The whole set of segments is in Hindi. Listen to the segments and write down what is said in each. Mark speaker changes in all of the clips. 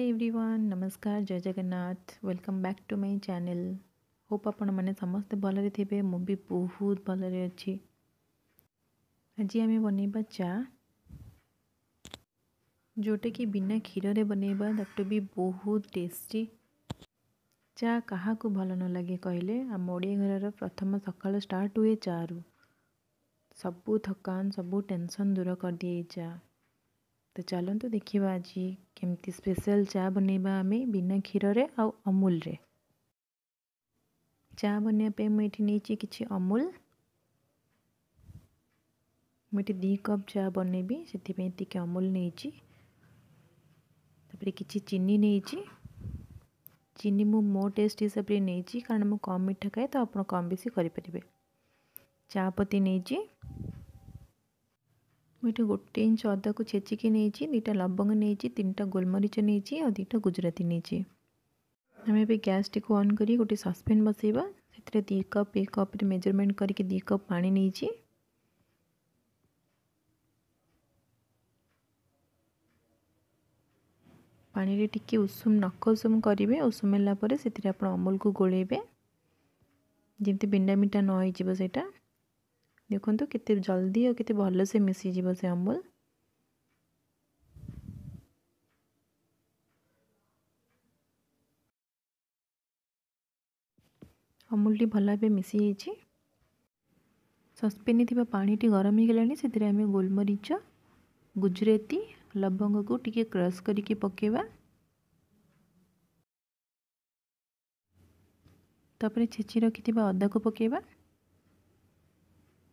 Speaker 1: हाय एवरीवन नमस्कार जय Jagannath welcome back to my channel hope आपण मैंने समस्ते भल थे मु भी बहुत भलरे आज आम बनवा चा जोटा कि बिना क्षीर बनवा दैट भी बहुत टेस्टी चा क्या भल न लगे कहले आम ओडिया घर प्रथम सका स्टार्ट हुए चारु सबू थकान सबू टेनसन दूर कर दिए चा ତ ଚାଲନ୍ତୁ ଦେଖିବା ଆଜି କେମିତି ସ୍ପେଶାଲ୍ ଚା' ବନେଇବା ଆମେ ବିନା କ୍ଷୀରରେ ଆଉ ଅମୁଲରେ ଚା' ବନେଇବା ପାଇଁ ମୁଁ ଏଠି ନେଇଛି କିଛି ଅମୁଲ ମୁଁ ଏଠି ଦୁଇ କପ୍ ଚା' ବନେଇବି ସେଥିପାଇଁ ଟିକେ ଅମୁଲ ନେଇଛି ତାପରେ କିଛି ଚିନି ନେଇଛି ଚିନି ମୁଁ ମୋ ଟେଷ୍ଟ ହିସାବରେ ନେଇଛି କାରଣ ମୁଁ କମ୍ ମିଠା ଖାଏ ତ ଆପଣ କମ୍ ବେଶୀ କରିପାରିବେ ଚା' ପତି ନେଇଛି मुझे गोटे इंच अदा को छेचिकी नहींटा लवंग नहीं तीन गोलमरीच नहीं दुईटा गुजराती नहीं आम ए गैस टी अन कर गोटे ससपैन बसइबा से दी कप एक कप्रे मेजरमेंट करके दी कप पा नहीं ପାଣିରେ ଟିକେ ଉଷୁମ ନଖ ଉଷୁମ କରିବେ ଉଷୁମ ହେଲା ପରେ ସେଥିରେ ଆପଣ ଅମୁଲକୁ ଗୋଳେଇବେ ଯେମିତି ବିଣ୍ଡା ମିଠା ନ ଦେଖନ୍ତୁ କେତେ ଜଲ୍ଦି ଆଉ କେତେ ଭଲସେ ମିଶିଯିବ ସେ ଅମୁଲ ଅମୁଲଟି ଭଲ ଭାବେ ମିଶିଯାଇଛି ସସ୍ପେନ୍ରେ ଥିବା ପାଣିଟି ଗରମ ହୋଇଗଲାଣି ସେଥିରେ ଆମେ ଗୋଲମରିଚ ଗୁଜୁରାତି ଲବଙ୍ଗକୁ ଟିକିଏ କ୍ରସ୍ କରିକି ପକାଇବା ତାପରେ ଛେଚି ରଖିଥିବା ଅଦାକୁ ପକାଇବା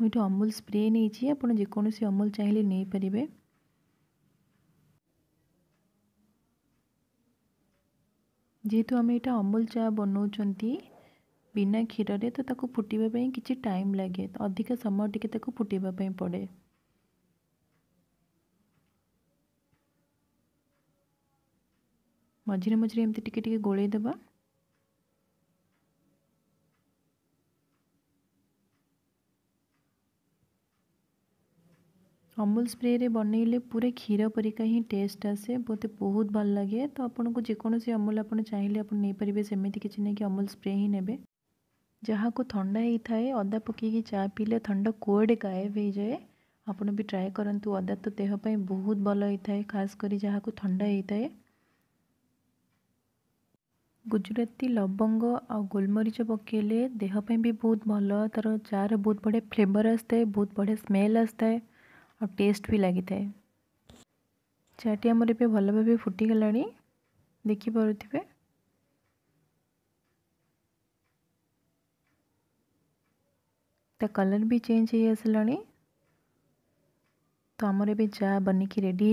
Speaker 1: ମୁଁ ଏଠି ଅମୁଲ ସ୍ପ୍ରେ ନେଇଛି ଆପଣ ଯେକୌଣସି ଅମୁଲ ଚାହିଁଲେ ନେଇପାରିବେ ଯେହେତୁ ଆମେ ଏଇଟା ଅମୁଲ ଚା ବନାଉଛନ୍ତି ବିନା କ୍ଷୀରରେ ତ ତାକୁ ଫୁଟିବା ପାଇଁ କିଛି ଟାଇମ୍ ଲାଗେ ଅଧିକ ସମୟ ଟିକେ ତାକୁ ଫୁଟିବା ପାଇଁ ପଡ଼େ ମଝିରେ ମଝିରେ ଏମିତି ଟିକେ ଟିକେ ଗୋଳେଇ ଦେବା अमूल स्प्रे बनइले पूरे क्षीर परिका ही टेस्ट आसे मत बहुत भल लगे तो आपको जेकोसी अमूल आप चाहिए आपरेंगे सेमती किसी नहीं कि अमूल स्प्रे ही ने जहाँ को थाई था अदा पक पीले था कूड़े गायब हो जाए आप ट्राए करूँ अदा तो देहप बहुत भल होता है खासकर जहाँ को था गुजराती लवंग आ गोलमरीच पकड़े देहप भी बहुत भल तार चार बहुत बढ़िया फ्लेवर आसता है बहुत बढ़िया स्मेल आसता आ टेस्ट भी लगी था चाटी आमर ए भल भाव फुटीगला देखिपे कलर भी चेंज हो तो आमर ए बनिकी रेडी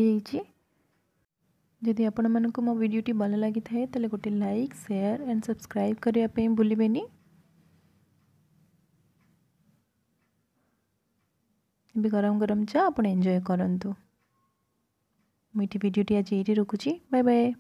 Speaker 1: जदि आपण मो भिडी भल लगी तेल गोटे लाइक शेयर एंड सब्सक्राइब करने भूल ଏବେ ଗରମ ଗରମ ଚା ଆପଣ ଏନ୍ଜୟ କରନ୍ତୁ ମୁଁ ଏଠି ଭିଡ଼ିଓଟି ଆଜି ଏଇଠି ରଖୁଛି ବାଏ ବାଏ